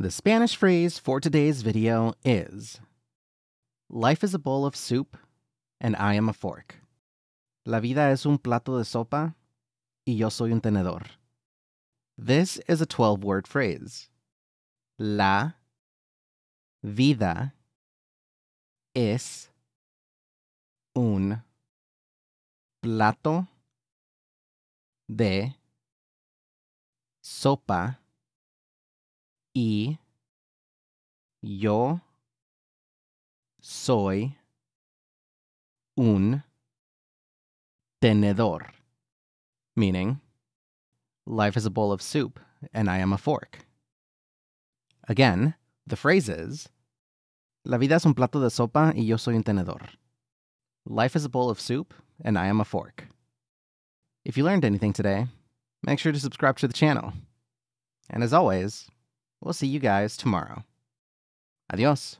The Spanish phrase for today's video is Life is a bowl of soup, and I am a fork. La vida es un plato de sopa, y yo soy un tenedor. This is a 12 word phrase. La vida es un plato de sopa y yo soy un tenedor, meaning life is a bowl of soup and I am a fork. Again, the phrase is La vida es un plato de sopa y yo soy un tenedor. Life is a bowl of soup and I am a fork. If you learned anything today, make sure to subscribe to the channel. And as always, we'll see you guys tomorrow. Adios.